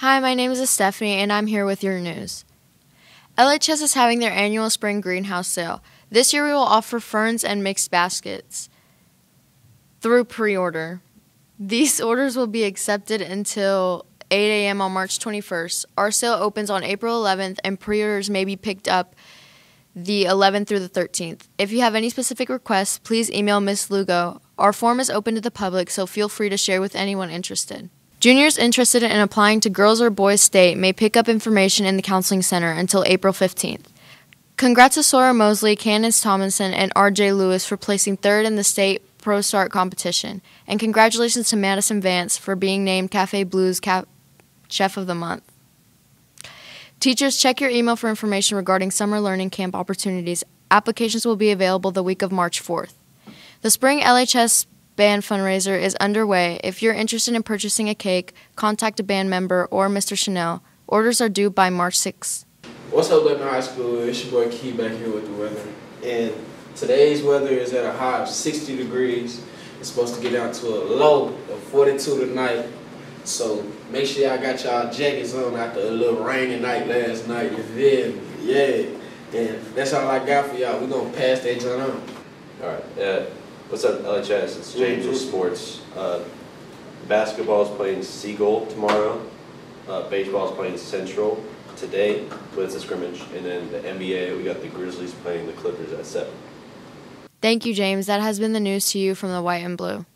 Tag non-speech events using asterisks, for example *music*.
Hi, my name is Stephanie, and I'm here with your news. LHS is having their annual spring greenhouse sale. This year, we will offer ferns and mixed baskets through pre order. These *laughs* orders will be accepted until 8 a.m. on March 21st. Our sale opens on April 11th, and pre orders may be picked up the 11th through the 13th. If you have any specific requests, please email Ms. Lugo. Our form is open to the public, so feel free to share with anyone interested. Juniors interested in applying to Girls or Boys State may pick up information in the Counseling Center until April 15th. Congrats to Sora Mosley, Candace Tomlinson, and RJ Lewis for placing third in the state ProStart competition. And congratulations to Madison Vance for being named Cafe Blues Chef of the Month. Teachers, check your email for information regarding summer learning camp opportunities. Applications will be available the week of March 4th. The Spring LHS band fundraiser is underway. If you're interested in purchasing a cake, contact a band member or Mr. Chanel. Orders are due by March 6th. What's up, Lebanon High School? It's your boy Key back here with the weather. And today's weather is at a high of 60 degrees. It's supposed to get down to a low of 42 tonight. So make sure y'all got y'all jackets on after a little rainy night last night. You feel me? Yeah. And that's all I got for y'all. We're going to pass that joint on. All right. Uh, what's up, LHS? It's James with Sports. Uh, basketball is playing Siegel tomorrow. Uh, baseball is playing Central today, but it's a scrimmage. And then the NBA, we got the Grizzlies playing the Clippers at 7. Thank you, James. That has been the news to you from the White and Blue.